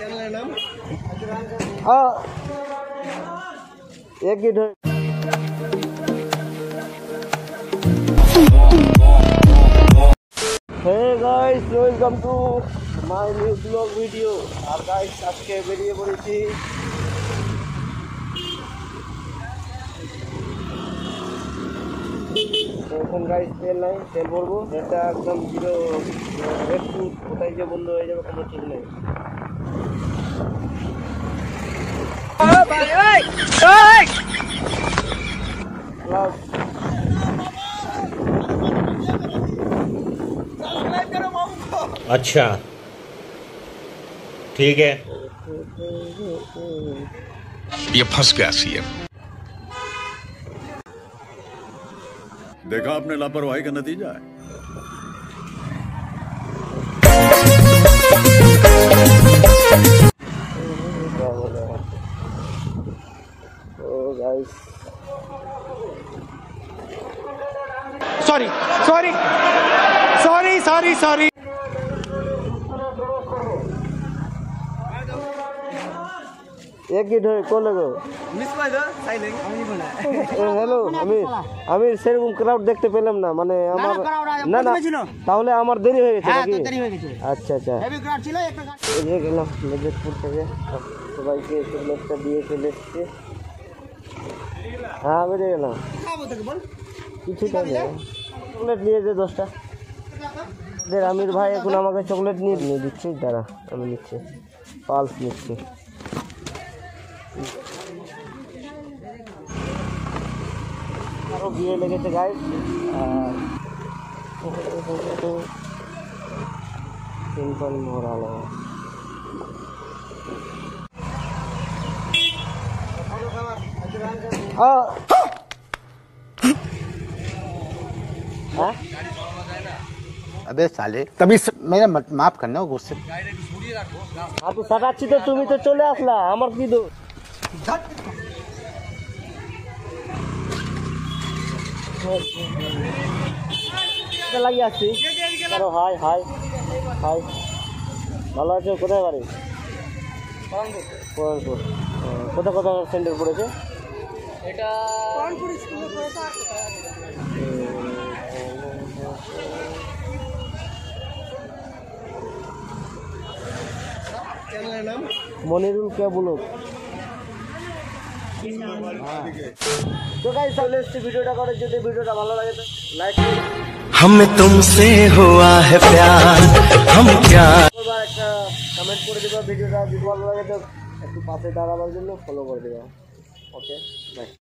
চ্যানেলের hey guys welcome to my new blog video R guys আজকে বেরিয়ে পড়েছি এখন গাইস তেল নাই তেল ভরবো এটা একদম জিরো কোথায় যে বন্ধ হয়ে যাবে কোনো ঠিক নেই अच्छा। ठीक है। ये फंस गया सीएम देखा आपने लापरवाही का नतीजा है। guys sorry sorry sorry sorry sorry एक गिट है कौन लगो মিস করে দাও সাইলেন্ট আমি বলে হ্যালো আমি আমি সেরকম ক্রাউড দেখতে পেলাম না মানে আমার না না তাহলে আমার দেরি হয়ে গেছে নাকি আচ্ছা আচ্ছা এই যে গেলাম মেজরপুর থেকে সব- সবাইকে চকলেটটা দিয়ে চলে এসছে হ্যাঁ বেরিয়ে গেলাম। নেই চকলেট নিয়েছে দশটা। দের আমির ভাই এখন আমাকে চকলেট নিয়ে নিয়ে দিচ্ছে দাঁড়া আমি নিচ্ছি। পালস নিচ্ছি। আরও বিয়ে লেগেছে গায়ে সিম্পল মোরালো हाँ अबे साले तभी स... मेरा मत- माफ करना गुस्से আর তো সাটাচ্ছি তো তুমি তো চলে আসলা আমার কি দোষ এটা লাগিয়ে আসছি আরো হাই হাই হাই ভালো আছো কোথায় বাড়ি পরানপুর ও, কোথায় কোথায় সেন্টার পড়েছে চ্যানেলের নাম মনিরুল কে বলো তো গাইস চলে এসছি ভিডিওটা করে যদি ভিডিওটা ভালো লাগে তো লাইক हमें तुमसे हुआ है प्यार हम क्या করবা একটা কমেন্ট করে দিবা ভিডিওটা যদি ভালো লাগে তো একটু পাশে দাঁড়াবার জন্য ফলো করে দিবা ওকে বাই